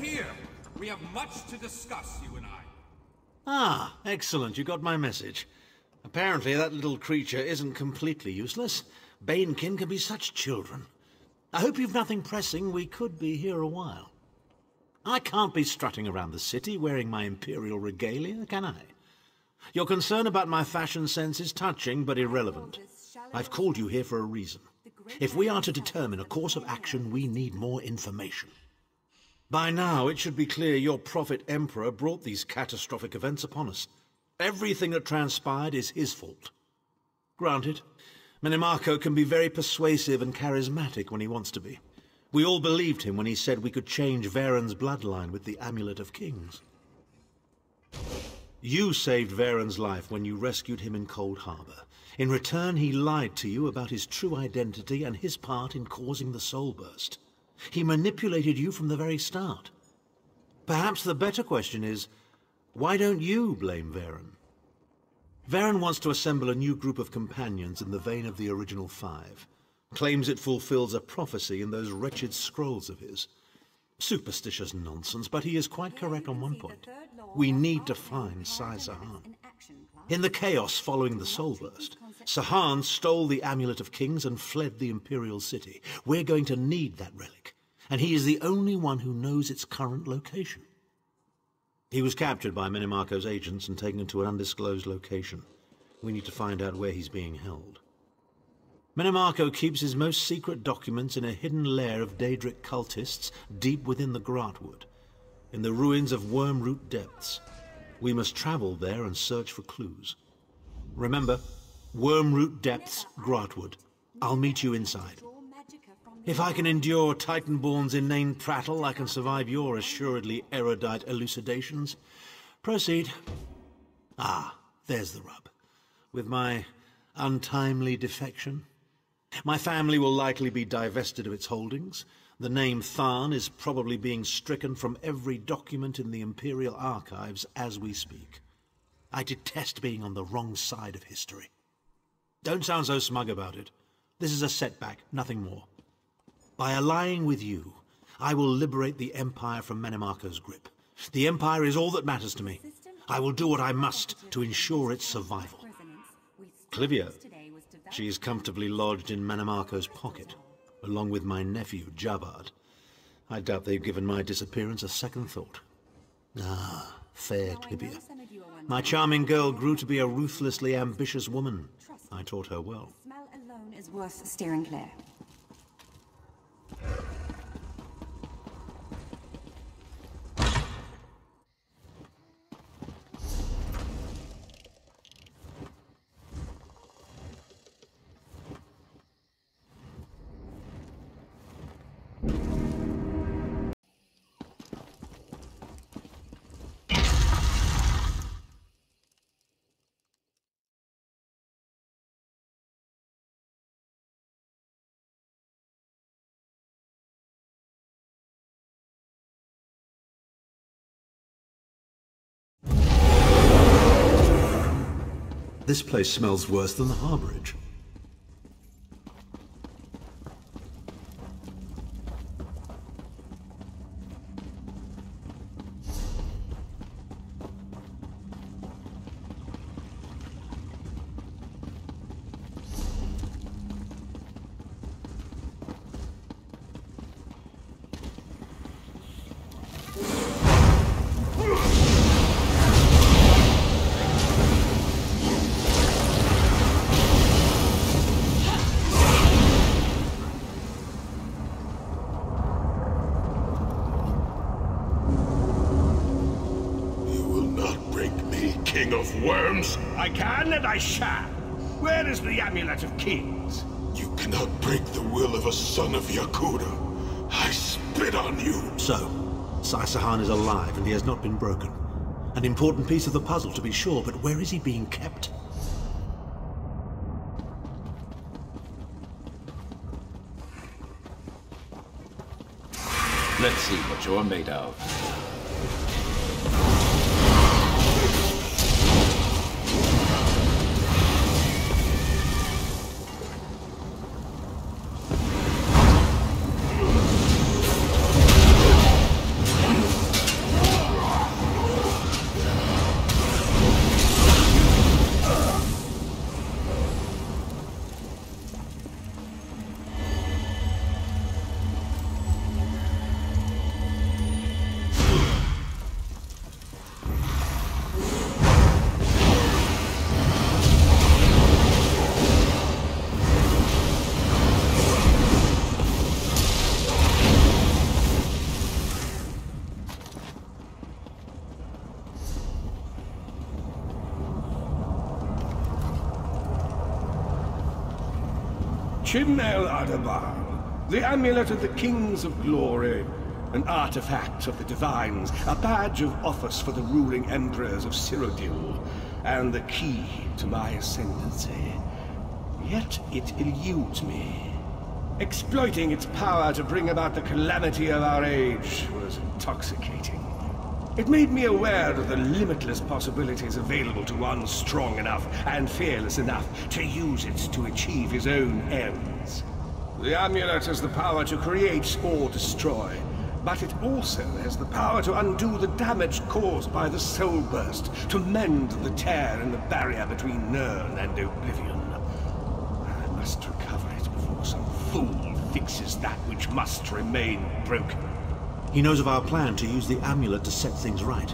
here. We have much to discuss, you and I. Ah, excellent. You got my message. Apparently that little creature isn't completely useless. Banekin can be such children. I hope you've nothing pressing. We could be here a while. I can't be strutting around the city wearing my imperial regalia, can I? Your concern about my fashion sense is touching but irrelevant. I've called you here for a reason. If we are to determine a course of action, we need more information. By now, it should be clear your prophet Emperor brought these catastrophic events upon us. Everything that transpired is his fault. Granted, Mannimarco can be very persuasive and charismatic when he wants to be. We all believed him when he said we could change Varen's bloodline with the Amulet of Kings. You saved Varen's life when you rescued him in Coldharbour. In return, he lied to you about his true identity and his part in causing the Soul Burst. He manipulated you from the very start. Perhaps the better question is, why don't you blame Varen? Varen wants to assemble a new group of companions in the vein of the original five. Claims it fulfills a prophecy in those wretched scrolls of his. Superstitious nonsense, but he is quite correct on one point. We need to find Sai Sahan. In the chaos following the Soul Burst, Sahan stole the Amulet of Kings and fled the Imperial City. We're going to need that relic, and he is the only one who knows its current location. He was captured by Mannimarco's agents and taken to an undisclosed location. We need to find out where he's being held. Mannimarco keeps his most secret documents in a hidden lair of Daedric cultists deep within the Grahtwood, in the ruins of Wormroot Depths. We must travel there and search for clues. Remember, Wormroot Depths, Grahtwood. I'll meet you inside. If I can endure Titanborn's inane prattle, I can survive your assuredly erudite elucidations. Proceed. Ah, there's the rub. With my untimely defection. My family will likely be divested of its holdings. The name Tharn is probably being stricken from every document in the Imperial Archives as we speak. I detest being on the wrong side of history. Don't sound so smug about it. This is a setback, nothing more. By allying with you, I will liberate the Empire from Mannimarco's grip. The Empire is all that matters to me. I will do what I must to ensure its survival. Clivia, she is comfortably lodged in Mannimarco's pocket, along with my nephew, Javad. I doubt they've given my disappearance a second thought. Ah, fair Clivia. My charming girl grew to be a ruthlessly ambitious woman. I taught her well. Smell alone is worth steering clear. This place smells worse than the harborage. I can and I shall. Where is the Amulet of Kings? You cannot break the will of a son of Yokuda. I spit on you. So, Sai Sahan is alive and he has not been broken. An important piece of the puzzle to be sure, but where is he being kept? Let's see what you're made of. Chim-el Adabal, the amulet of the kings of glory, an artifact of the divines, a badge of office for the ruling emperors of Cyrodiil, and the key to my ascendancy. Yet it eludes me. Exploiting its power to bring about the calamity of our age was intoxicating. It made me aware of the limitless possibilities available to one strong enough and fearless enough to use it to achieve his own ends. The amulet has the power to create or destroy, but it also has the power to undo the damage caused by the soul burst, to mend the tear in the barrier between Nirn and Oblivion. I must recover it before some fool fixes that which must remain broken. He knows of our plan to use the amulet to set things right.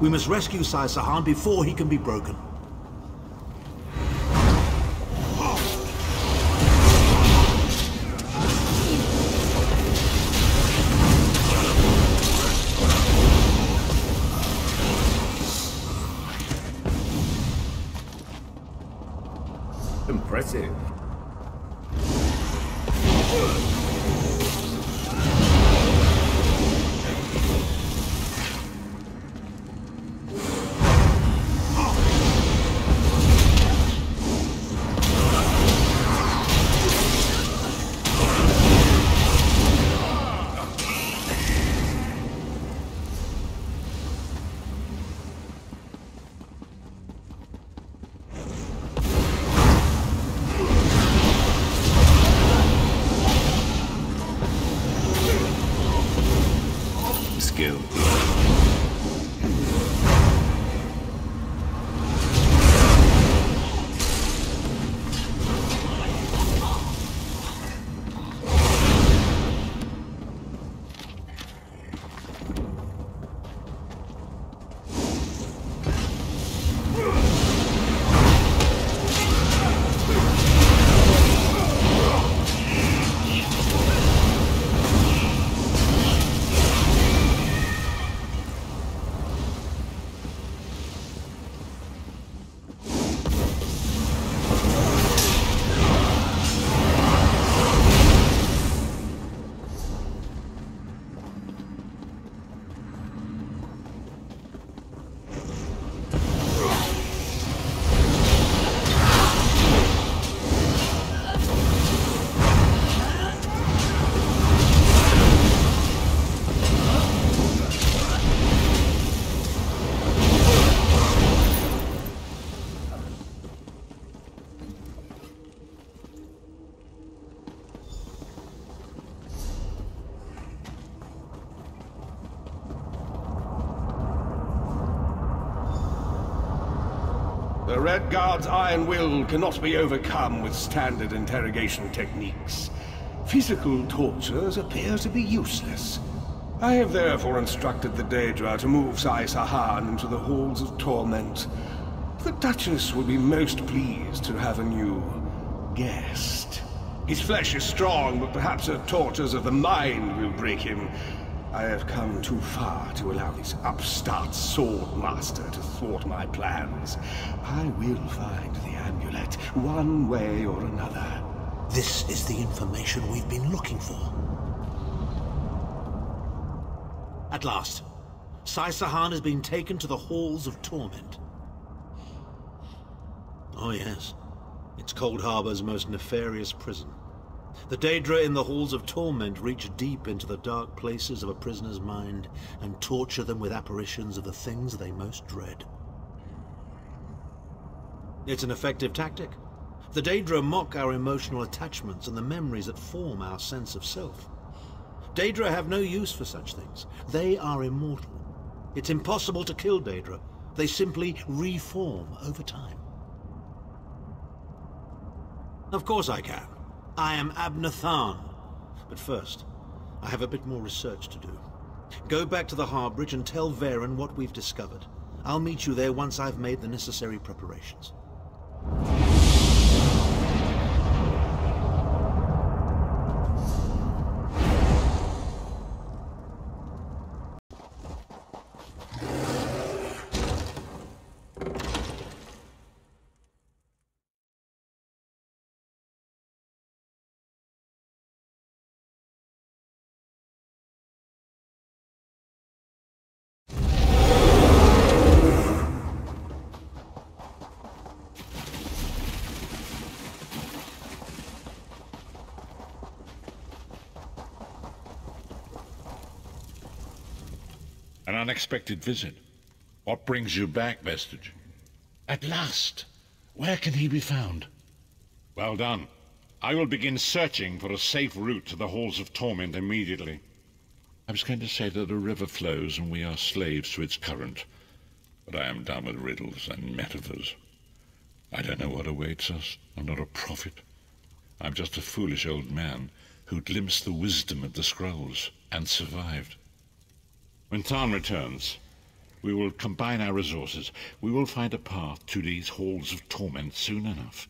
We must rescue Sai Sahan before he can be broken. The Redguard's iron will cannot be overcome with standard interrogation techniques. Physical tortures appear to be useless. I have therefore instructed the Daedra to move Sai Sahan into the Halls of Torment. The Duchess will be most pleased to have a new guest. His flesh is strong, but perhaps her tortures of the mind will break him. I have come too far to allow this upstart sword master to thwart my plans. I will find the amulet, one way or another. This is the information we've been looking for. At last, Sai Sahan has been taken to the Halls of Torment. Oh yes, it's Coldharbour's most nefarious prison. The Daedra in the Halls of Torment reach deep into the dark places of a prisoner's mind and torture them with apparitions of the things they most dread. It's an effective tactic. The Daedra mock our emotional attachments and the memories that form our sense of self. Daedra have no use for such things. They are immortal. It's impossible to kill Daedra. They simply reform over time. Of course I can. I am Abnur Tharn. But first, I have a bit more research to do. Go back to the Harborage and tell Varen what we've discovered. I'll meet you there once I've made the necessary preparations. Unexpected visit. What brings you back, Vestige? At last! Where can he be found? Well done. I will begin searching for a safe route to the Halls of Torment immediately. I was going to say that a river flows and we are slaves to its current. But I am done with riddles and metaphors. I don't know what awaits us. I'm not a prophet. I'm just a foolish old man who glimpsed the wisdom of the scrolls and survived. When Tharn returns, we will combine our resources. We will find a path to these halls of torment soon enough.